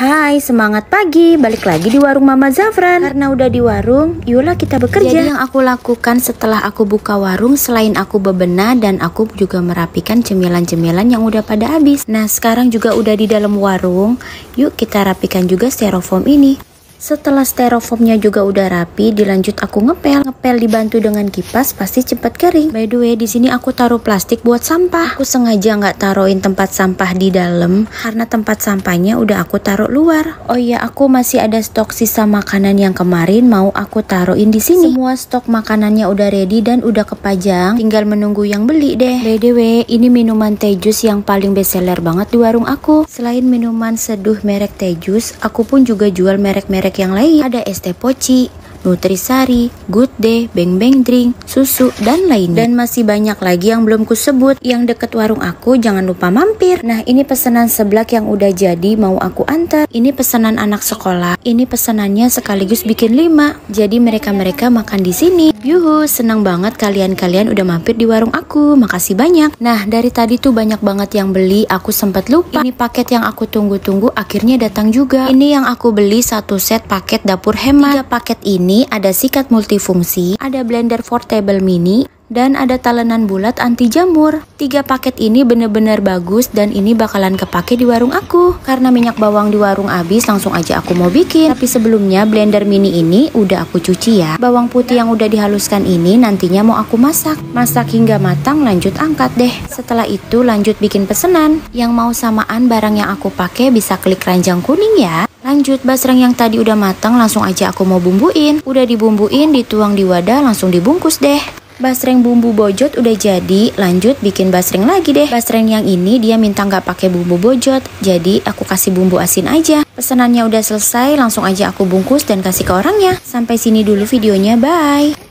Hai, semangat pagi. Balik lagi di warung Mama Zafran. Karena udah di warung, yolah kita bekerja. Jadi yang aku lakukan setelah aku buka warung, selain aku bebenah dan aku juga merapikan cemilan-cemilan yang udah pada habis. Nah, sekarang juga udah di dalam warung. Yuk kita rapikan juga styrofoam ini. Setelah styrofoamnya juga udah rapi, dilanjut aku ngepel. Ngepel dibantu dengan kipas pasti cepat kering. By the way, di sini aku taruh plastik buat sampah. Aku sengaja nggak taruhin tempat sampah di dalam karena tempat sampahnya udah aku taruh luar. Oh iya, aku masih ada stok sisa makanan yang kemarin mau aku taruhin di sini. Semua stok makanannya udah ready dan udah kepajang, tinggal menunggu yang beli deh. By the way, ini minuman teh jus yang paling bestseller banget di warung aku. Selain minuman seduh merek teh jus, aku pun juga jual merek-merek merek yang lain. Ada es teh poci, Nutrisari, Good Day, Beng Beng Drink, susu, dan lainnya. Dan masih banyak lagi yang belum kusebut. Yang deket warung aku jangan lupa mampir. Nah ini pesanan seblak yang udah jadi mau aku antar. Ini pesanan anak sekolah. Ini pesanannya sekaligus bikin lima. Jadi mereka-mereka makan di sini. Yuhu, senang banget kalian-kalian udah mampir di warung aku. Makasih banyak. Nah dari tadi tuh banyak banget yang beli. Aku sempat lupa. Ini paket yang aku tunggu-tunggu akhirnya datang juga. Ini yang aku beli satu set paket dapur hemat. Tiga paket ini ini ada sikat multifungsi, ada blender portable mini, dan ada talenan bulat anti jamur. Tiga paket ini bener-bener bagus dan ini bakalan kepake di warung aku. Karena minyak bawang di warung habis langsung aja aku mau bikin. Tapi sebelumnya blender mini ini udah aku cuci ya. Bawang putih yang udah dihaluskan ini nantinya mau aku masak. Masak hingga matang lanjut angkat deh. Setelah itu lanjut bikin pesenan. Yang mau samaan barang yang aku pakai bisa klik ranjang kuning ya. Lanjut basreng yang tadi udah matang langsung aja aku mau bumbuin. Udah dibumbuin dituang di wadah langsung dibungkus deh. Basreng bumbu bojot udah jadi, lanjut bikin basreng lagi deh. Basreng yang ini dia minta nggak pakai bumbu bojot, jadi aku kasih bumbu asin aja. Pesanannya udah selesai, langsung aja aku bungkus dan kasih ke orangnya. Sampai sini dulu videonya, bye.